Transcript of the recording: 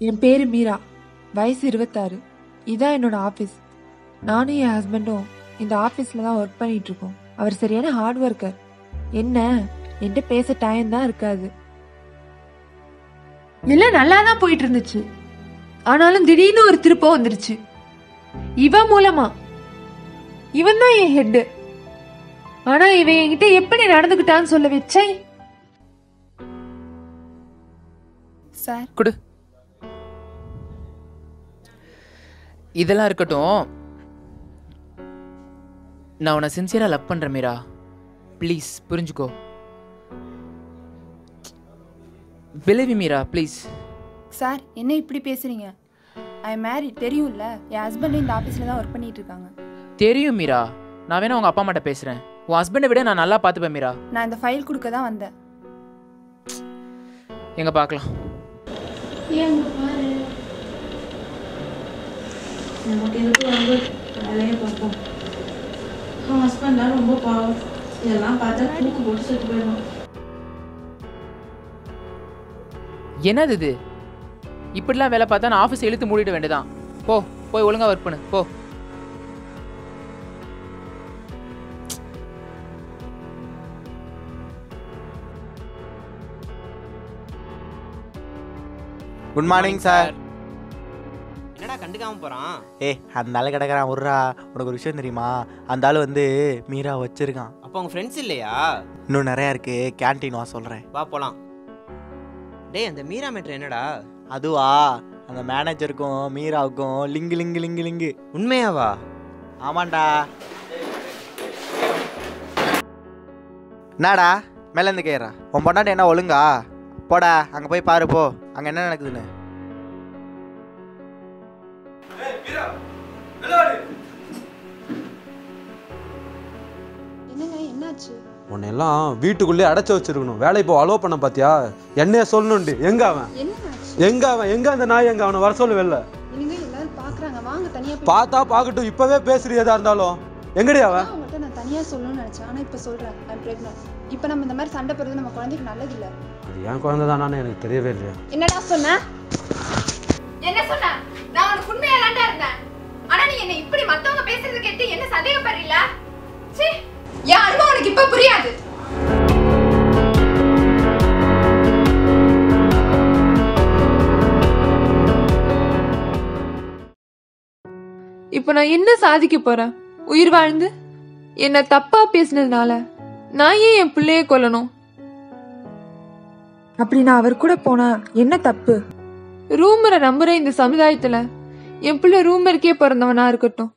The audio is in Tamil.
என் பேரு மீரா. வயசு இருபத்தாறு. இதான் என்னோட ஆஃபீஸ் நானும் என் ஹஸ்பண்டும் இந்த ஆஃபீஸில் தான் ஒர்க் பண்ணிட்டு இருக்கோம் அவர் சரியான ஹார்ட் ஒர்க்கர் என்ன? என்கிட்ட பேச டைம் தான் இருக்காது. எல்லாம் நல்லா தான் போயிட்டு இருந்துச்சு ஆனாலும் திடீர்னு ஒரு திருப்பம் வந்துருச்சு. இவன் மூலமா. இவன் தான் என் ஹெட்டு ஆனா இவன் என்கிட்ட எப்படி நடந்துக்கிட்டான்னு சொல்ல வச்சேன்? சார். கொடு. இதெல்லாம் இருக்கட்டும். நான் உன்னை சின்சியராக லவ் பண்ணுறேன் மீரா. ப்ளீஸ் புரிஞ்சுக்கோ. பிலவி மீரா ப்ளீஸ் சார் என்ன இப்படி பேசுறீங்க? ஐ மேரிட் தெரியும்ல? என் ஹஸ்பண்ட் இந்த ஆஃபீஸில் தான் ஒர்க் பண்ணிட்டு இருக்காங்க. தெரியும் மீரா. நான் வேணா உங்கள் அப்பா அம்மாட்ட பேசுகிறேன் உன் ஹஸ்பண்டை விட நான் நல்லா பார்த்துப்பேன் மீரா. நான் இந்த ஃபைல் கொடுக்க தான் வந்தேன். எங்கே பார்க்கலாம். நமக்கு எதுக்கு வந்து வேலையை பார்ப்போம்? அவன் ஹஸ்பண்ட்லாம் ரொம்ப பாவம். இதெல்லாம் பார்த்தா தூக்கு போட்டு செத்து போயிடும் என்னது இது? இப்படிலாம் வேலை பார்த்தா நான் ஆஃபீஸ் இழுத்து மூடிட வேண்டியதான் போ போய் ஒழுங்கா ஒர்க் பண்ணு போ. குட் மார்னிங் சார் கண்டுக்காம போறான். ஏ அந்த ஆளு கிடக்குறான் உர்றா. உனக்கு ஒரு விஷயம் தெரியுமா? அந்த ஆளு வந்து மீரா வச்சிருக்கான். அப்போ உங்க ஃப்ரெண்ட்ஸ் இல்லையா? இன்னும் நிறையா இருக்கு. கேன்டீன் வா சொல்கிறேன் வா போலாம். டேய் அந்த மீரா மேட்ரு என்னடா? அதுவா? அந்த மேனேஜருக்கும் மீராவுக்கும் லிங்கு லிங்கு லிங்கு லிங்கு. உண்மையாவா? ஆமாண்டா. என்னடா? மேல இருந்து கேறா உன் பொண்டாட்டி என்ன ஒழுங்கா? போடா அங்க போய் பாரு போ. அங்க என்ன நடக்குதுன்னு? என்னாச்சு? உன்னை எல்லாம் வீட்டுக்குள்ளே அடைச்சு வச்சிருக்கணும். வேலை இப்போ அலோவ் பண்ண பாத்தியா? என்னைய சொல்லணுண்டு எங்க அவன்? எங்க அவன்? எங்க அந்த நாய் எங்க அவனை? வர சொல்லு வெளில. பார்த்தா பார்க்கட்டும். இப்பவே பேசுறிய எதா இருந்தாலும். எங்கடி அவன்? நான் தனியா சொல்லணும்னு நினைச்சேன். ஆனா இப்ப சொல்றேன். ஐம் பிரெக்னன்ட் இப்போ நம்ம இந்த மாதிரி சண்டை போடுறது நம்ம குழந்தைக்கு நல்லது இல்ல அது என் குழந்தை தானே எனக்கு தெரியவே இல்லையா. என்னடா சொன்ன? என்ன சொன்ன? இப்ப புரியாது இப்போ நான் என்ன சாதிக்க போறேன்? உயிர் வாழ்ந்து? என்ன தப்பா பேசினதுனால நான் ஏன் என் பிள்ளைய கொல்லணும்? அப்படி நான் அவர் கூட போனா என்ன தப்பு? ரூமரை நம்புற இந்த சமுதாயத்துல. என் பிள்ளை ரூமருக்கே பிறந்தவனா இருக்கட்டும்.